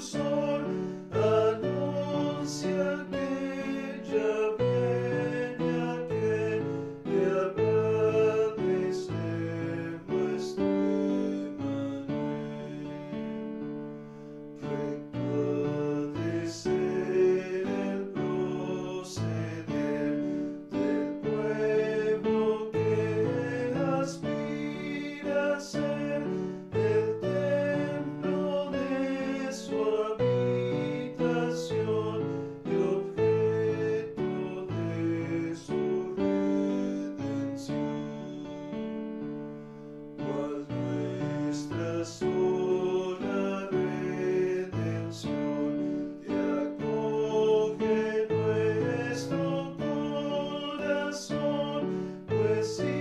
so USC.